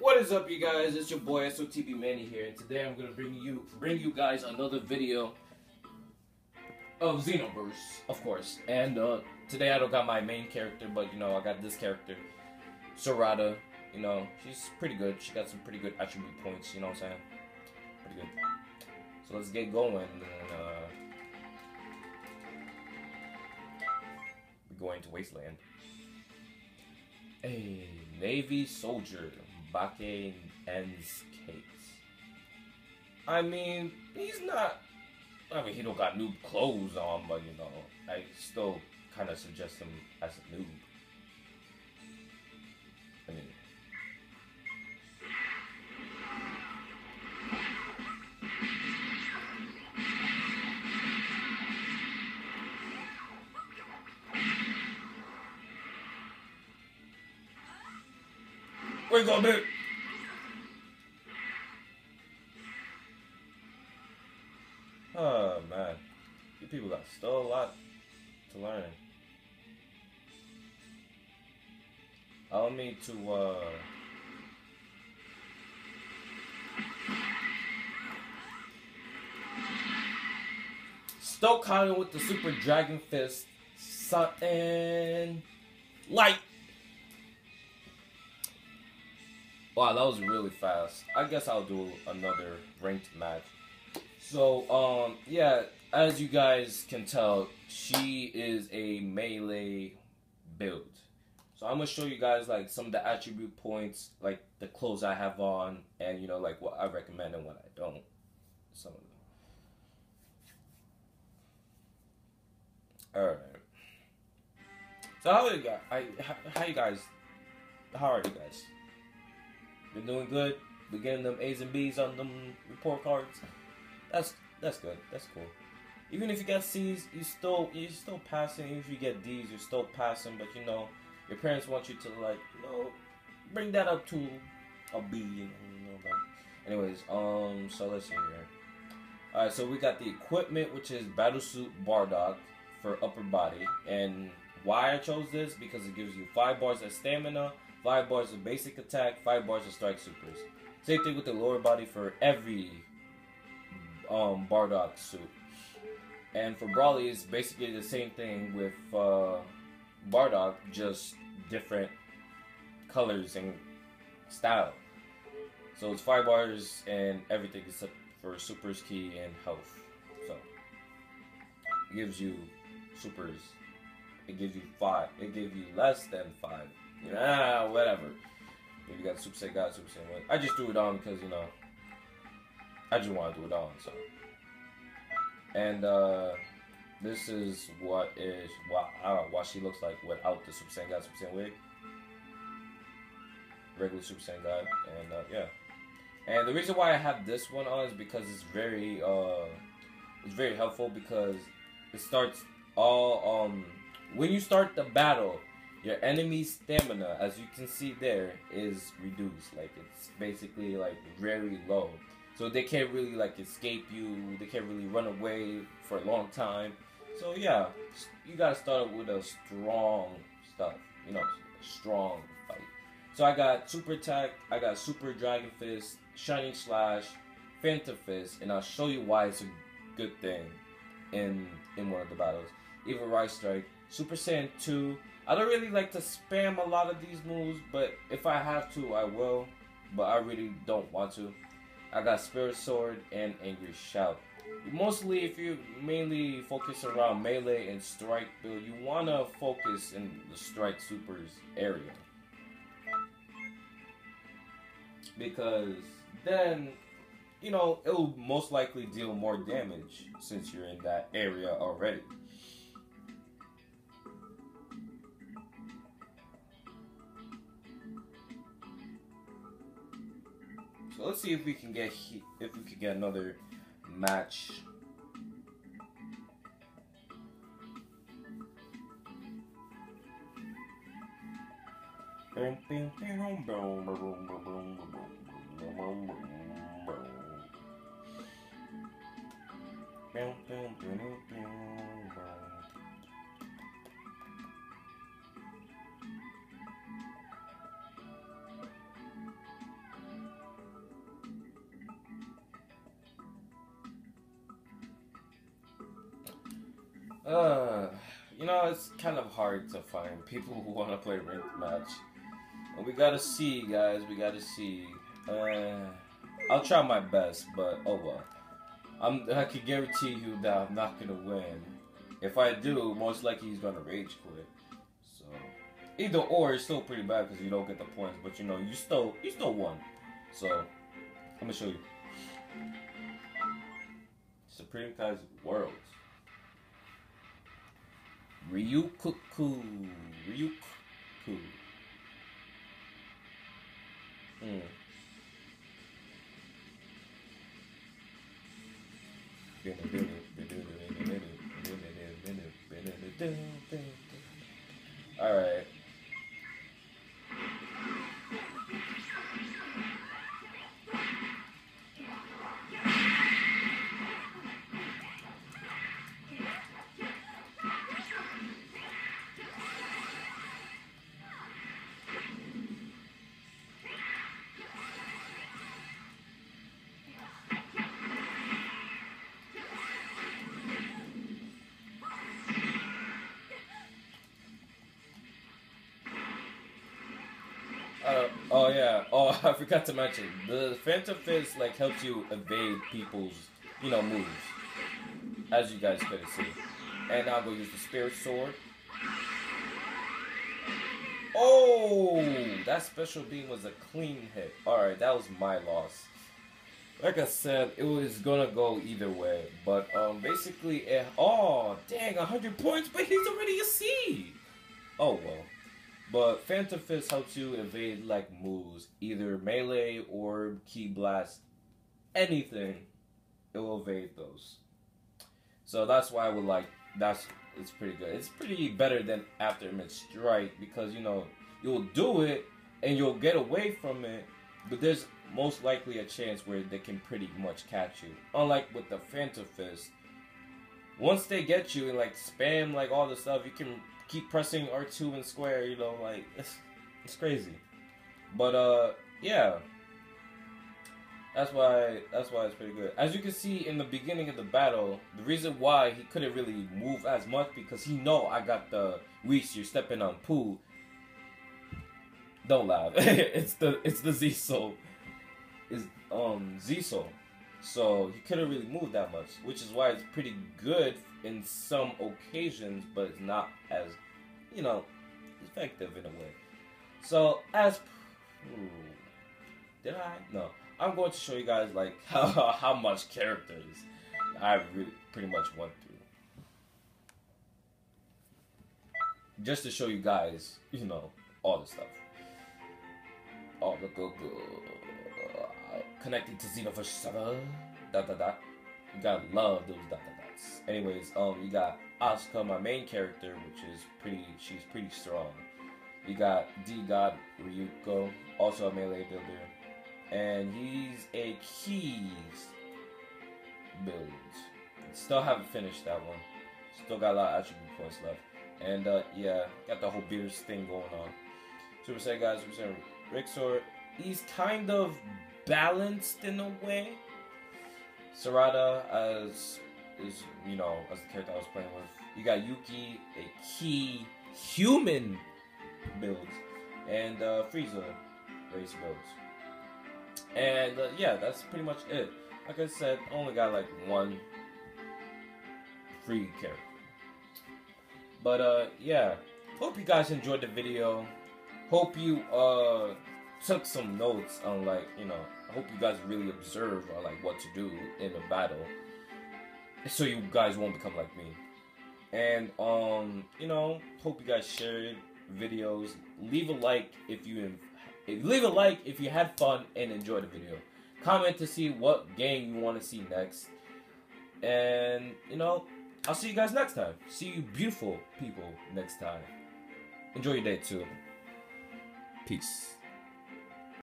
What is up, you guys? It's your boy SOTB Manny here, and today I'm gonna bring you bring you guys another video of Xenoverse, of course. And uh, today I don't got my main character, but you know I got this character, Sarada. You know she's pretty good. She got some pretty good attribute points. You know what I'm saying? Pretty good. So let's get going. And, uh, we're going to Wasteland. A Navy soldier, Bake ends cakes. I mean, he's not. I mean, he don't got new clothes on, but you know, I still kind of suggest him as a noob. Wake up, bitch! Oh man, you people got still a lot to learn. Allow me to uh Stoke Kyle with the Super Dragon Fist. Something light. Wow, that was really fast. I guess I'll do another ranked match. So, um, yeah, as you guys can tell, she is a melee build. So I'm gonna show you guys like some of the attribute points, like the clothes I have on, and you know, like what I recommend and what I don't. Some of them. All right. So how are you guys? I, how, how you guys? How are you guys? Been doing good. Been getting them A's and B's on them report cards. That's that's good. That's cool. Even if you get C's, you still you're still passing. Even if you get D's, you're still passing. But you know, your parents want you to like you know bring that up to a B. You know, you know. Anyways, um, so let's see here. All right, so we got the equipment, which is Battlesuit Bardock for upper body, and why I chose this because it gives you five bars of stamina 5 bars of basic attack, 5 bars of strike supers. Same thing with the lower body for every um, Bardock suit. And for Brawly, it's basically the same thing with uh, Bardock, just different colors and style. So it's 5 bars and everything except for supers, ki, and health. So it gives you supers. It gives you 5. It gives you less than 5 ah, whatever. You got Super Saiyan God, Super Saiyan One. I just threw it on because, you know, I just want to do it on, so. And, uh, this is what is, what, uh, what she looks like without the Super Saiyan God, Super Saiyan wig. Regular Super Saiyan God, and, uh, yeah. And the reason why I have this one on is because it's very, uh, it's very helpful because it starts all, um, when you start the battle, your enemy's stamina, as you can see there, is reduced. Like it's basically like very low. So they can't really like escape you. They can't really run away for a long time. So yeah, you gotta start with a strong stuff. You know, strong fight. So I got super attack. I got super dragon fist, shining slash, phantom fist, and I'll show you why it's a good thing in in one of the battles. Evil Rise Strike, Super Saiyan 2, I don't really like to spam a lot of these moves, but if I have to, I will. But I really don't want to. I got Spirit Sword and Angry Shout. Mostly, if you mainly focus around melee and strike build, you want to focus in the strike supers area. Because then, you know, it'll most likely deal more damage since you're in that area already. let's see if we can get if we can get another match. Uh, you know, it's kind of hard to find people who want to play ranked match. We gotta see, guys. We gotta see. Uh, I'll try my best, but oh well. I'm, I can guarantee you that I'm not gonna win. If I do, most likely he's gonna rage quit. So either or, it's still pretty bad because you don't get the points. But you know, you still you still won. So I'm gonna show you. Supreme Kai's Worlds. Ryukuku. Ryukuku. Hmm. oh yeah. Oh, I forgot to mention the Phantom Fist like helps you evade people's, you know, moves, as you guys could see. And now go use the Spirit Sword. Oh, that special beam was a clean hit. All right, that was my loss. Like I said, it was gonna go either way, but um, basically, it, oh dang, hundred points, but he's already a C. Oh well. But Phantom Fist helps you evade like moves, either melee or ki blast, anything. It will evade those. So that's why I would like that's it's pretty good. It's pretty better than Afterimage Strike because you know you'll do it and you'll get away from it, but there's most likely a chance where they can pretty much catch you. Unlike with the Phantom Fist, once they get you and like spam like all the stuff, you can keep pressing R2 and square, you know, like it's it's crazy. But uh yeah. That's why that's why it's pretty good. As you can see in the beginning of the battle, the reason why he couldn't really move as much because he know I got the Reach, you're stepping on poo. Don't laugh. it's the it's the Z Soul. Is um Z. So he couldn't really move that much, which is why it's pretty good in some occasions, but it's not as, you know, effective in a way. So as, did I? No. I'm going to show you guys like how how much characters I really pretty much went through, just to show you guys, you know, all the stuff. All the good, good connecting to Xenoverse 7. Dot dot dot. You gotta love those dot dot dots. Anyways, um, you got Asuka, my main character, which is pretty. She's pretty strong. You got D God Ryuko, also a melee builder, and he's a keys build. Still haven't finished that one. Still got a lot of attribute points left. And uh, yeah, got the whole Beerus thing going on. Super Saiyan guys, Super Saiyan Rixor, he's kind of balanced in a way. Sarada as is you know as the character I was playing with. You got Yuki, a key human build, and uh, Frieza race builds. And uh, yeah, that's pretty much it. Like I said, only got like one free character. But uh, yeah, hope you guys enjoyed the video. Hope you uh took some notes on like you know I hope you guys really observe on like what to do in a battle, so you guys won't become like me. And um, you know, hope you guys shared videos. Leave a like if you leave a like if you had fun and enjoyed the video. Comment to see what game you want to see next. And you know, I'll see you guys next time. See you beautiful people next time. Enjoy your day too. Peace.